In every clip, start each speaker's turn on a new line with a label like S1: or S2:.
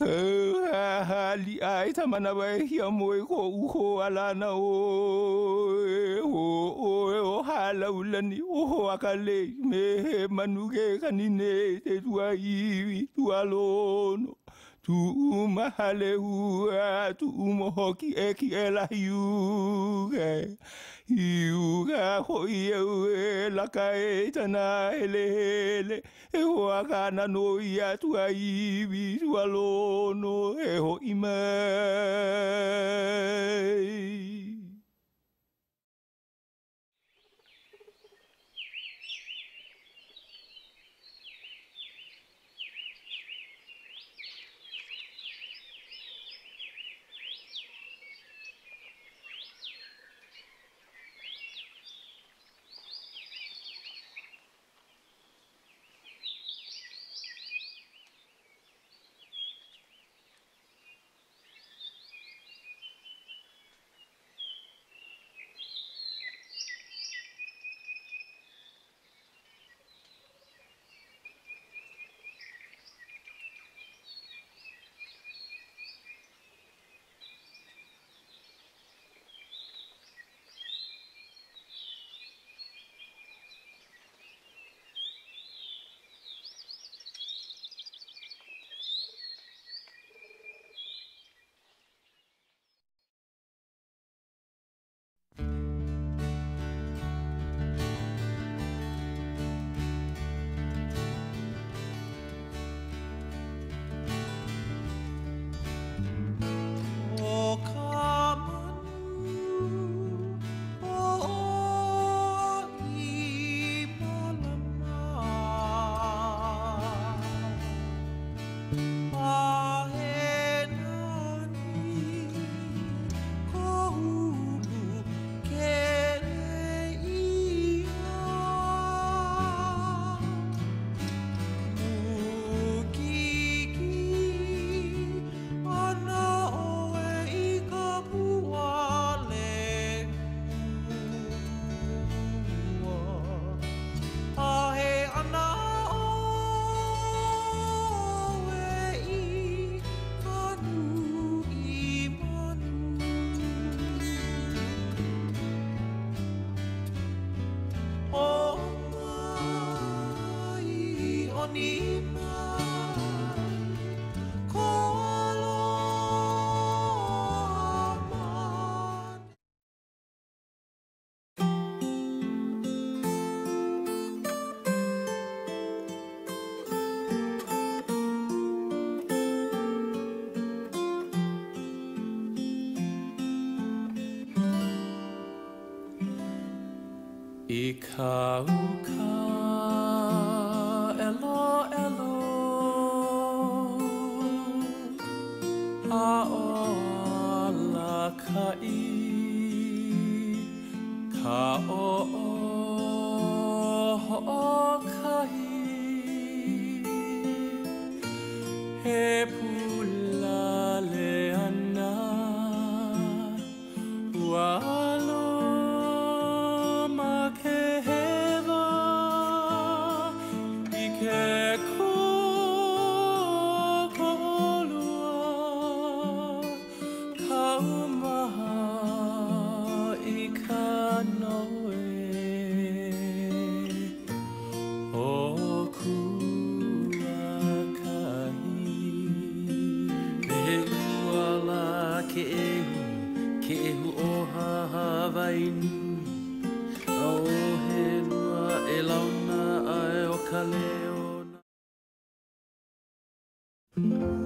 S1: hali a ita mana bai yamo ko uho ala na o o o hala ulani o akale me manuge kanine te tuai tualono Tu tuumahalehua tuumohoki ekiela hiuge hiuga hoieue lakaetana elehele ehoakana noia tuaivi tualono ehoimai
S2: ka u ka elo elo a o la ka i ka o o ho o ka i Mm-hmm.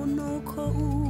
S2: unokho u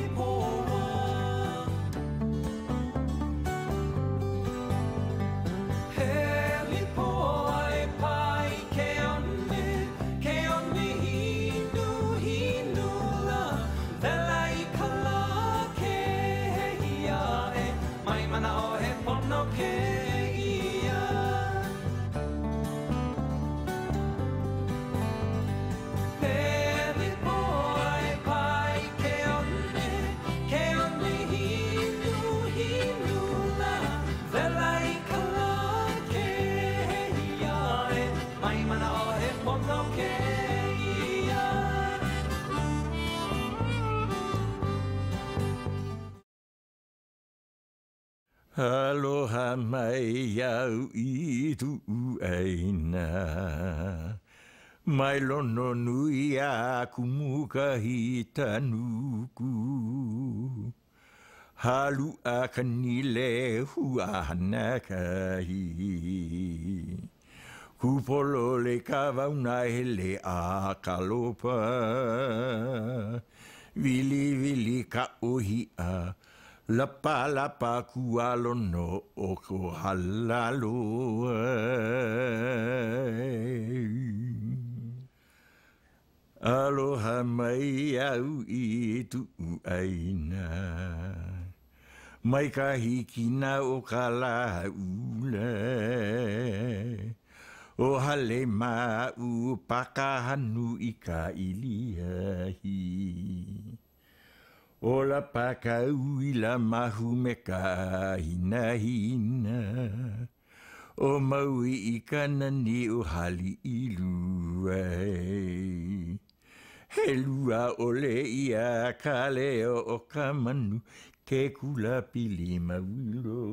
S1: Aloha mai au i tu aina. Mai lono nui a kumuka hi tanuku. Halu a kanile hu a hanakahi. Kupolo le kawauna hele a kalopa. Vili vili ka ohi a kalopa. La pa la pa ku alo no o ko halalo Aloha mai au i tu aina Mai ka hiki na o ka la ule O hale ma u paka hanu i ka ilia hii O la paka ui la mahu me ka hina hina. O maui i kana ni o hali i lua He lua o le ia ka leo o ka manu ke kula pili ma wilo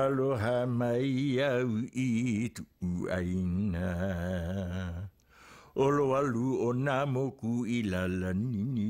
S1: Aloha mai Aloha mai au i tu aina. Oloalu onamoku ilalani.